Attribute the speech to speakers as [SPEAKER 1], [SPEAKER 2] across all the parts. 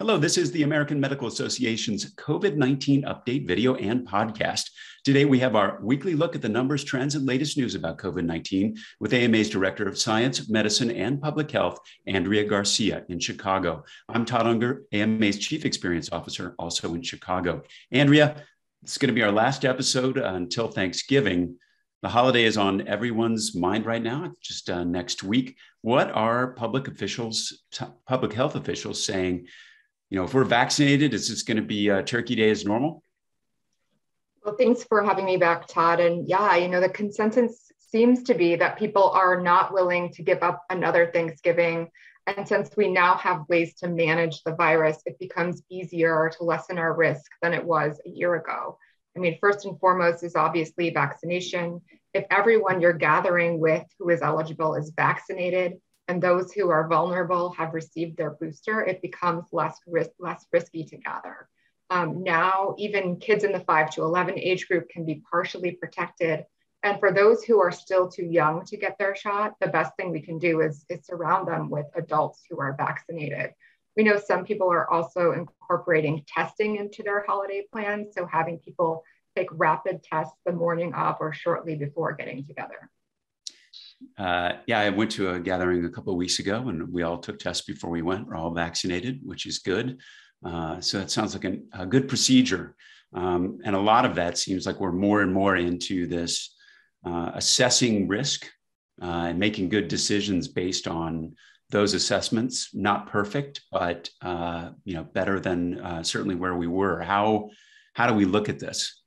[SPEAKER 1] Hello, this is the American Medical Association's COVID 19 update video and podcast. Today, we have our weekly look at the numbers, trends, and latest news about COVID 19 with AMA's Director of Science, Medicine, and Public Health, Andrea Garcia in Chicago. I'm Todd Unger, AMA's Chief Experience Officer, also in Chicago. Andrea, it's going to be our last episode until Thanksgiving. The holiday is on everyone's mind right now, just uh, next week. What are public officials, public health officials saying you know, if we're vaccinated, is this going to be uh, Turkey Day as normal?
[SPEAKER 2] Well, thanks for having me back, Todd. And yeah, you know, the consensus seems to be that people are not willing to give up another Thanksgiving. And since we now have ways to manage the virus, it becomes easier to lessen our risk than it was a year ago. I mean, first and foremost is obviously vaccination. If everyone you're gathering with who is eligible is vaccinated, and those who are vulnerable have received their booster, it becomes less risk, less risky to gather. Um, now, even kids in the 5 to 11 age group can be partially protected. And for those who are still too young to get their shot, the best thing we can do is, is surround them with adults who are vaccinated. We know some people are also incorporating testing into their holiday plans. So having people take rapid tests the morning of or shortly before getting together.
[SPEAKER 1] Uh, yeah, I went to a gathering a couple of weeks ago, and we all took tests before we went. We're all vaccinated, which is good. Uh, so that sounds like an, a good procedure. Um, and a lot of that seems like we're more and more into this uh, assessing risk uh, and making good decisions based on those assessments. Not perfect, but uh, you know better than uh, certainly where we were. How how do we look at this?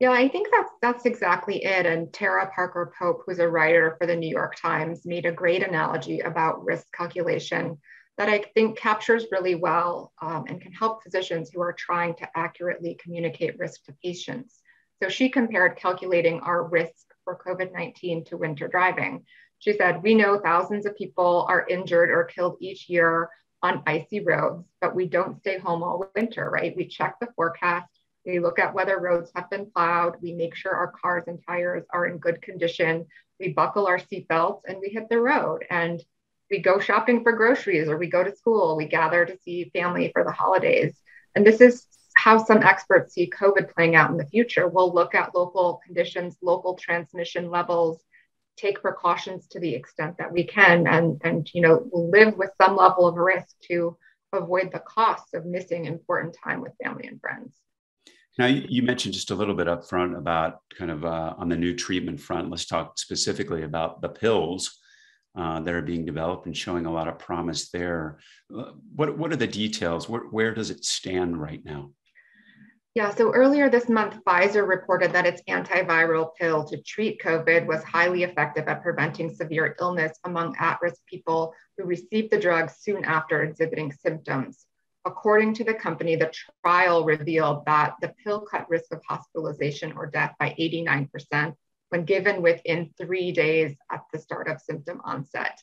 [SPEAKER 2] Yeah, I think that's that's exactly it. And Tara Parker Pope, who's a writer for the New York Times, made a great analogy about risk calculation that I think captures really well um, and can help physicians who are trying to accurately communicate risk to patients. So she compared calculating our risk for COVID 19 to winter driving. She said, We know thousands of people are injured or killed each year on icy roads, but we don't stay home all winter, right? We check the forecast we look at whether roads have been plowed. We make sure our cars and tires are in good condition. We buckle our seatbelts and we hit the road. And we go shopping for groceries or we go to school. We gather to see family for the holidays. And this is how some experts see COVID playing out in the future. We'll look at local conditions, local transmission levels, take precautions to the extent that we can, and, and you know, live with some level of risk to avoid the costs of missing important time with family and friends.
[SPEAKER 1] Now, you mentioned just a little bit up front about kind of uh, on the new treatment front. Let's talk specifically about the pills uh, that are being developed and showing a lot of promise there. Uh, what, what are the details? Where, where does it stand right now?
[SPEAKER 2] Yeah, so earlier this month, Pfizer reported that its antiviral pill to treat COVID was highly effective at preventing severe illness among at risk people who received the drug soon after exhibiting symptoms. According to the company, the trial revealed that the pill cut risk of hospitalization or death by 89% when given within three days at the start of symptom onset.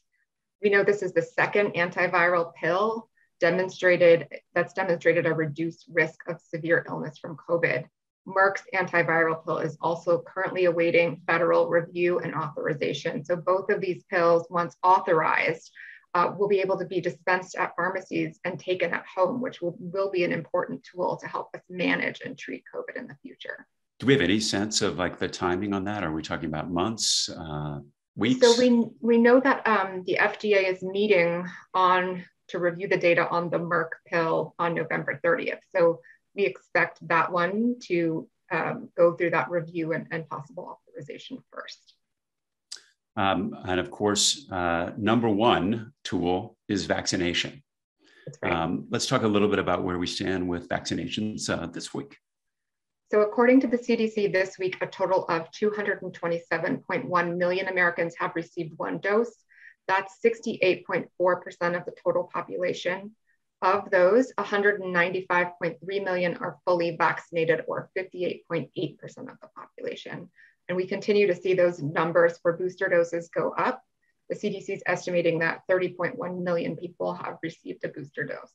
[SPEAKER 2] We know this is the second antiviral pill demonstrated that's demonstrated a reduced risk of severe illness from COVID. Merck's antiviral pill is also currently awaiting federal review and authorization. So both of these pills, once authorized, uh, will be able to be dispensed at pharmacies and taken at home, which will, will be an important tool to help us manage and treat COVID in the future.
[SPEAKER 1] Do we have any sense of like the timing on that? Are we talking about months, uh, weeks?
[SPEAKER 2] So we we know that um, the FDA is meeting on to review the data on the Merck pill on November 30th. So we expect that one to um, go through that review and, and possible authorization first.
[SPEAKER 1] Um, and of course, uh, number one tool is vaccination. Right. Um, let's talk a little bit about where we stand with vaccinations uh, this week.
[SPEAKER 2] So, according to the CDC, this week, a total of 227.1 million Americans have received one dose. That's 68.4% of the total population. Of those, 195.3 million are fully vaccinated, or 58.8% of the population. And we continue to see those numbers for booster doses go up. The CDC is estimating that 30.1 million people have received a booster dose.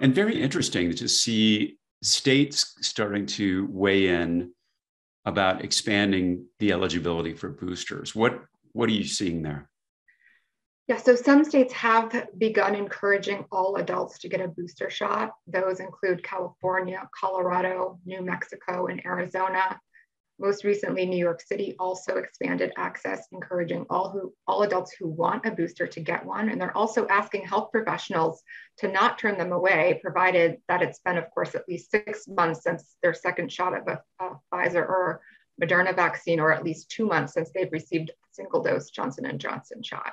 [SPEAKER 1] And very interesting to see states starting to weigh in about expanding the eligibility for boosters. What, what are you seeing there?
[SPEAKER 2] Yeah, so some states have begun encouraging all adults to get a booster shot. Those include California, Colorado, New Mexico, and Arizona. Most recently, New York City also expanded access, encouraging all who all adults who want a booster to get one. And they're also asking health professionals to not turn them away, provided that it's been, of course, at least six months since their second shot of a, a Pfizer or Moderna vaccine, or at least two months since they've received a single dose Johnson and Johnson shot.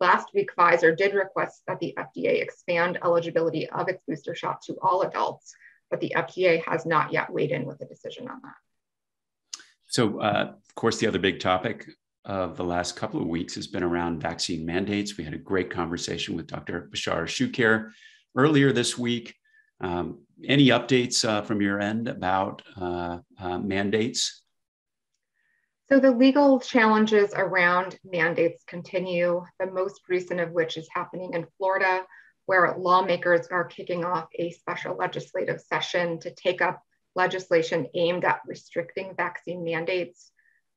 [SPEAKER 2] Last week, Pfizer did request that the FDA expand eligibility of its booster shot to all adults, but the FDA has not yet weighed in with a decision on that.
[SPEAKER 1] So, uh, of course, the other big topic of the last couple of weeks has been around vaccine mandates. We had a great conversation with Dr. Bashar Shukir earlier this week. Um, any updates uh, from your end about uh, uh mandates?
[SPEAKER 2] So, the legal challenges around mandates continue, the most recent of which is happening in Florida, where lawmakers are kicking off a special legislative session to take up legislation aimed at restricting vaccine mandates.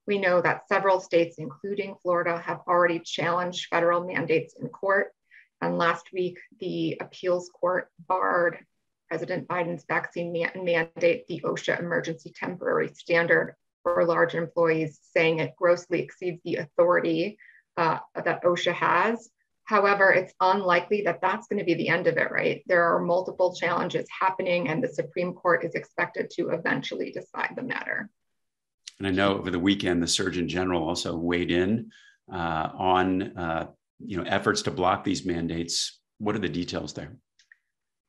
[SPEAKER 2] We know that several states, including Florida, have already challenged federal mandates in court. And last week, the appeals court barred President Biden's vaccine mandate, the OSHA emergency temporary standard for large employees, saying it grossly exceeds the authority uh, that OSHA has. However, it's unlikely that that's going to be the end of it, right? There are multiple challenges happening, and the Supreme Court is expected to eventually decide the matter.
[SPEAKER 1] And I know over the weekend, the Surgeon General also weighed in uh, on uh, you know efforts to block these mandates. What are the details there?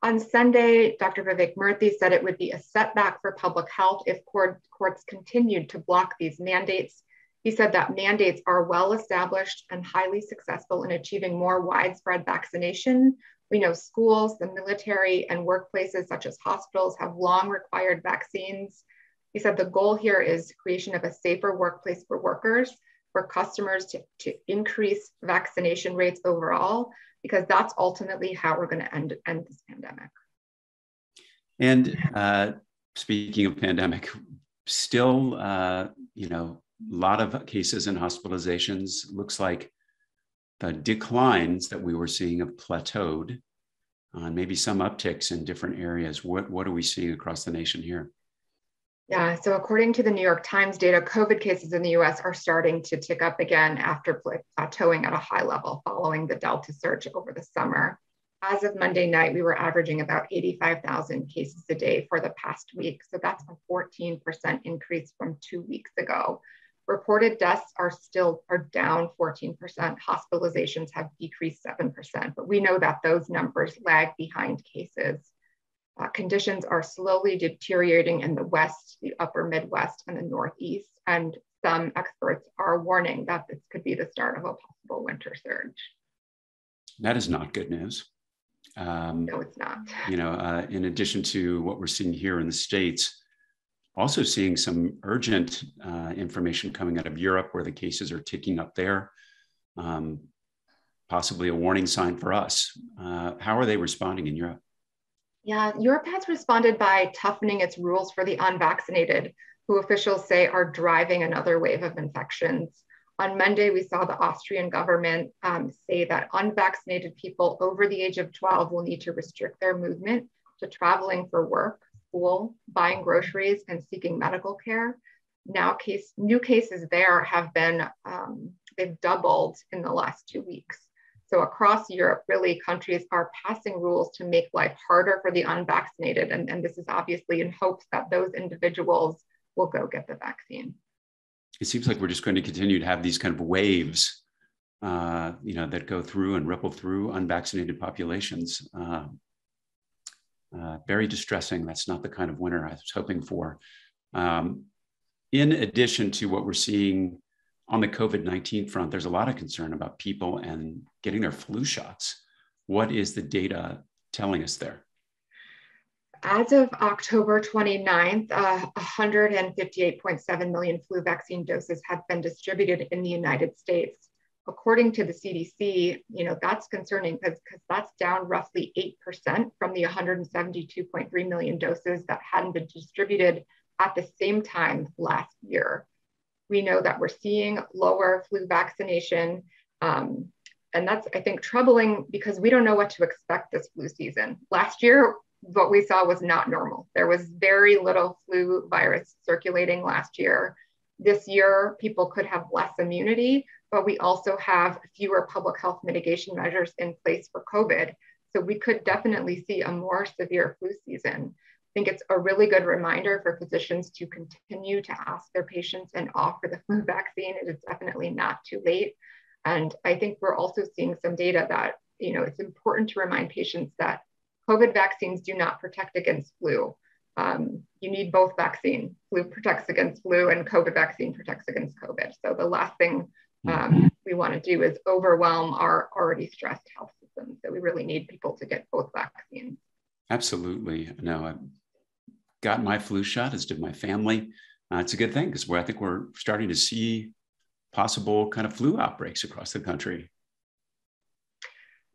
[SPEAKER 2] On Sunday, Dr. Vivek Murthy said it would be a setback for public health if court, courts continued to block these mandates he said that mandates are well established and highly successful in achieving more widespread vaccination. We know schools, the military, and workplaces such as hospitals have long required vaccines. He said the goal here is creation of a safer workplace for workers, for customers to, to increase vaccination rates overall, because that's ultimately how we're going to end, end this pandemic.
[SPEAKER 1] And uh, speaking of pandemic, still, uh, you know, lot of cases and hospitalizations. Looks like the declines that we were seeing have plateaued, uh, maybe some upticks in different areas. What, what are we seeing across the nation here?
[SPEAKER 2] Yeah, so according to the New York Times data, COVID cases in the US are starting to tick up again after plateauing at a high level following the Delta surge over the summer. As of Monday night, we were averaging about 85,000 cases a day for the past week. So that's a 14% increase from two weeks ago. Reported deaths are still are down 14%. Hospitalizations have decreased 7%, but we know that those numbers lag behind cases. Uh, conditions are slowly deteriorating in the West, the upper Midwest, and the Northeast. And some experts are warning that this could be the start of a possible winter surge.
[SPEAKER 1] That is not good news.
[SPEAKER 2] Um, no, it's not.
[SPEAKER 1] You know, uh, in addition to what we're seeing here in the States, also seeing some urgent uh, information coming out of Europe where the cases are ticking up there. Um, possibly a warning sign for us. Uh, how are they responding in Europe?
[SPEAKER 2] Yeah, Europe has responded by toughening its rules for the unvaccinated, who officials say are driving another wave of infections. On Monday, we saw the Austrian government um, say that unvaccinated people over the age of 12 will need to restrict their movement to traveling for work school, buying groceries, and seeking medical care. Now, case new cases there have been um, they've doubled in the last two weeks. So across Europe, really, countries are passing rules to make life harder for the unvaccinated, and, and this is obviously in hopes that those individuals will go get the vaccine.
[SPEAKER 1] It seems like we're just going to continue to have these kind of waves, uh, you know, that go through and ripple through unvaccinated populations. Uh, uh, very distressing. That's not the kind of winter I was hoping for. Um, in addition to what we're seeing on the COVID 19 front, there's a lot of concern about people and getting their flu shots. What is the data telling us there?
[SPEAKER 2] As of October 29th, uh, 158.7 million flu vaccine doses have been distributed in the United States according to the CDC, you know, that's concerning because that's down roughly 8% from the 172.3 million doses that hadn't been distributed at the same time last year. We know that we're seeing lower flu vaccination. Um, and that's, I think, troubling because we don't know what to expect this flu season. Last year, what we saw was not normal. There was very little flu virus circulating last year. This year, people could have less immunity, but we also have fewer public health mitigation measures in place for COVID. So we could definitely see a more severe flu season. I think it's a really good reminder for physicians to continue to ask their patients and offer the flu vaccine. It is definitely not too late. And I think we're also seeing some data that, you know, it's important to remind patients that COVID vaccines do not protect against flu. Um, you need both vaccine. Flu protects against flu and COVID vaccine protects against COVID. So the last thing um, we want to do is overwhelm our already stressed health system. So we really need people to get both vaccines.
[SPEAKER 1] Absolutely. No, I got my flu shot, as did my family. Uh, it's a good thing because I think we're starting to see possible kind of flu outbreaks across the country.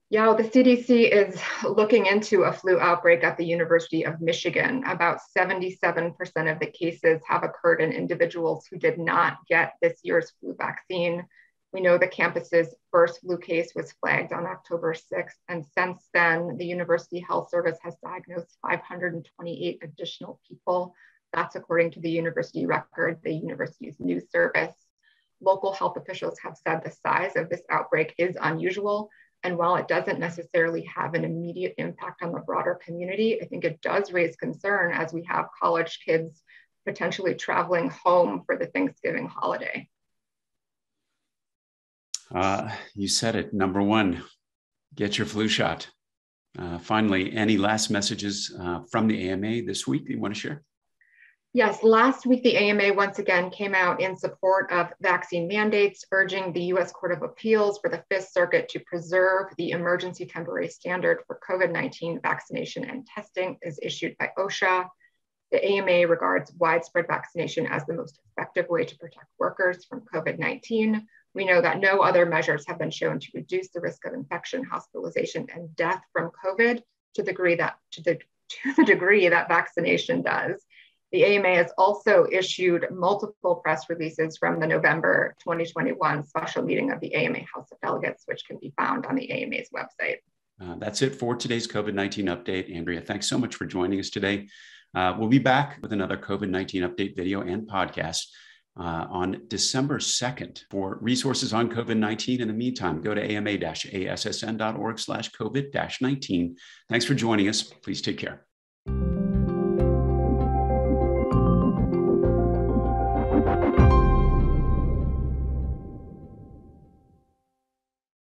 [SPEAKER 2] Yeah, the CDC is looking into a flu outbreak at the University of Michigan. About 77% of the cases have occurred in individuals who did not get this year's flu vaccine. We know the campus's first flu case was flagged on October 6th, and since then, the University Health Service has diagnosed 528 additional people. That's according to the university record, the university's news service. Local health officials have said the size of this outbreak is unusual and while it doesn't necessarily have an immediate impact on the broader community, I think it does raise concern as we have college kids potentially traveling home for the Thanksgiving holiday.
[SPEAKER 1] Uh, you said it. Number one, get your flu shot. Uh, finally, any last messages uh, from the AMA this week you want to share?
[SPEAKER 2] Yes, last week the AMA once again came out in support of vaccine mandates, urging the US Court of Appeals for the Fifth Circuit to preserve the emergency temporary standard for COVID 19 vaccination and testing as issued by OSHA. The AMA regards widespread vaccination as the most effective way to protect workers from COVID 19. We know that no other measures have been shown to reduce the risk of infection, hospitalization, and death from COVID to the degree that, to the, to the degree that vaccination does. The AMA has also issued multiple press releases from the November 2021 special meeting of the AMA House of Delegates, which can be found on the AMA's website.
[SPEAKER 1] Uh, that's it for today's COVID 19 update. Andrea, thanks so much for joining us today. Uh, we'll be back with another COVID 19 update video and podcast uh, on December 2nd. For resources on COVID 19 in the meantime, go to ama assn.org slash COVID 19. Thanks for joining us. Please take care.